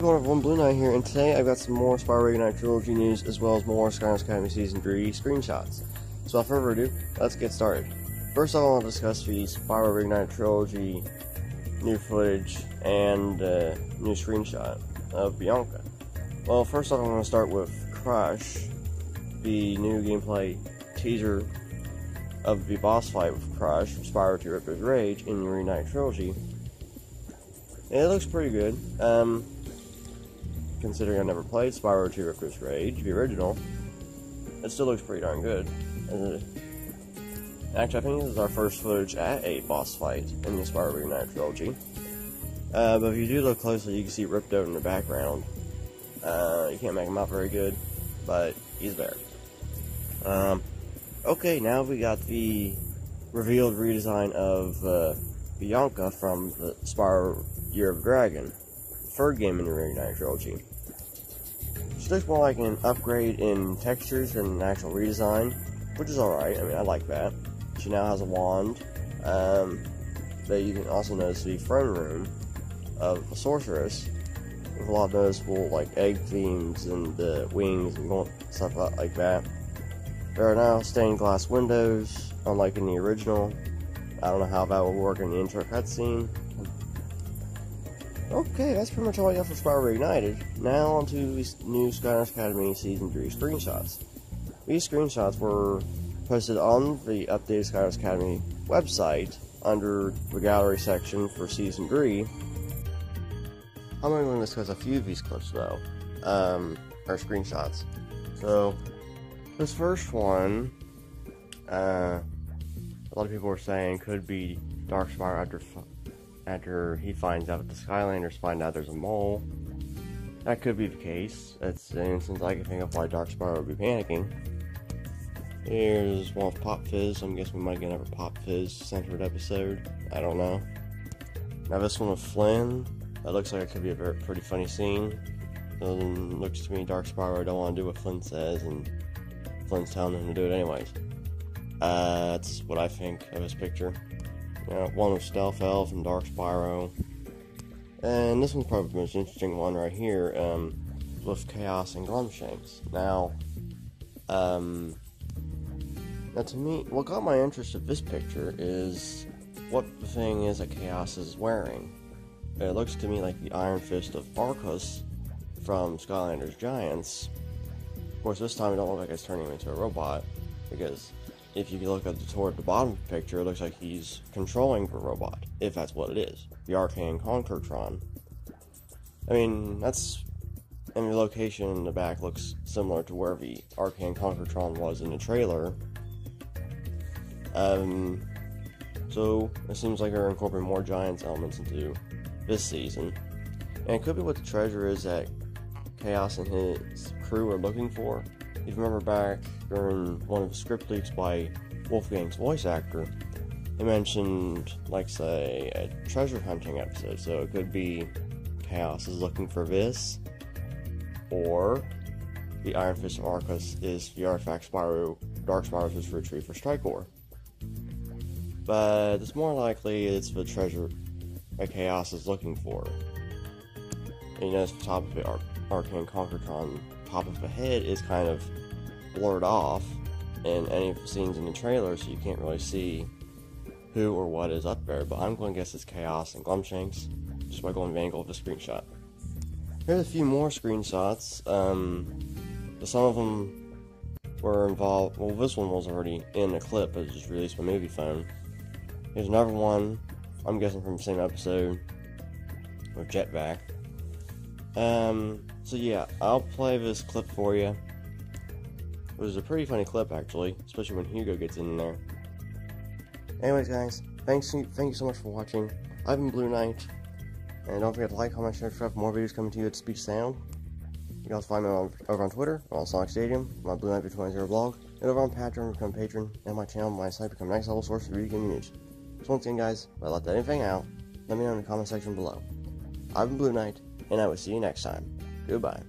Hello everyone, Blue Knight here, and today I've got some more Spyro Reignite Trilogy news as well as more Skylanders Academy Season 3 screenshots. So without further ado, let's get started. First off, I want to discuss the Spyro Reignite Trilogy new footage and uh, new screenshot of Bianca. Well, first off, I'm going to start with Crush, the new gameplay teaser of the boss fight with Crush from Spyro 2 Ripto's Rage in the Reignite Trilogy. It looks pretty good. Um, considering I never played Spyro 2 Ripto's Rage, the original, it still looks pretty darn good. actually, I think this is our first footage at a boss fight in the Spyro Reignite trilogy. Uh, but if you do look closely, you can see Ripto in the background. Uh, you can't make him out very good, but he's there. Um, okay, now we got the revealed redesign of uh, Bianca from the Spyro Year of Dragon, third game in the Reignite trilogy. Looks more like an upgrade in textures than an actual redesign, which is alright. I mean, I like that. She now has a wand. Um, but you can also notice the throne room of a sorceress with a lot of noticeable like egg themes and the wings and stuff like that. There are now stained glass windows, unlike in the original. I don't know how that will work in the intro cutscene. Okay, that's pretty much all I got for Spyro Reignited. Now on to new Skylanders Academy Season 3 screenshots. These screenshots were posted on the updated Skylanders Academy website under the gallery section for Season 3. I'm only going to discuss a few of these clips though, um, or screenshots. So, this first one, uh, a lot of people were saying could be Dark Spyro after after he finds out the Skylanders find out there's a mole. That could be the case. That's an instance I can think of why Dark Spyro would be panicking. Here's one of Pop Fizz. I'm guessing we might get another Pop Fizz centered episode. I don't know. Now this one with Flynn. That looks like it could be a very, pretty funny scene. Um, looks to me Dark Spyro don't want to do what Flynn says, and Flynn's telling him to do it anyways. Uh, that's what I think of this picture. One with Stealth Elf and Dark Spyro. And this one's probably the most interesting one right here, um, with Kaos and Glumshanks. Now, um, now to me, what got my interest of this picture is what the thing is that Kaos is wearing. It looks to me like the Iron Fist of Arkus from Skylanders Giants. Of course, this time it don't look like it's turning him into a robot, because if you look at the toward the bottom picture, it looks like he's controlling the robot, if that's what it is. The Arkeyan Conquertron. I mean, that's and the location in the back looks similar to where the Arkeyan Conquertron was in the trailer. Um, so it seems like they're incorporating more Giants elements into this season. And it could be what the treasure is that Kaos and his crew are looking for. If you remember back during one of the script leaks by Wolfgang's voice actor, he mentioned, like, say, a treasure hunting episode. So it could be Kaos is looking for this, or the Iron Fist of Arkus is the artifact Spyro, Dark Spyro's retrieved for Strykore. But it's more likely it's the treasure that Kaos is looking for. And you notice the top of the Ar- Arkeyan Conquertron, top of the head is kind of blurred off in any scenes in the trailer, so you can't really see who or what is up there. But I'm going to guess it's Kaos and Glumshanks, just by going angle of the screenshot. Here's a few more screenshots. Um, some of them were involved. Well, this one was already in the clip, but it just released by Moviefone. Here's another one. I'm guessing from the same episode with Jetpack. Um, so yeah, I'll play this clip for you. It was a pretty funny clip, actually, especially when Hugo gets in there. Anyways, guys, thanks, thank you so much for watching. I've been Blue Knight, and don't forget to like, comment, share, subscribe for more videos coming to you at Speech Sound. You can also find me over on Twitter, on Sonic Stadium, my Blue Knight 20 blog, and over on Patreon, become a patron, and my channel, my site, become next level source for video game news. So once again, guys, if I left anything out, let me know in the comment section below. I've been Blue Knight, and I will see you next time. Goodbye.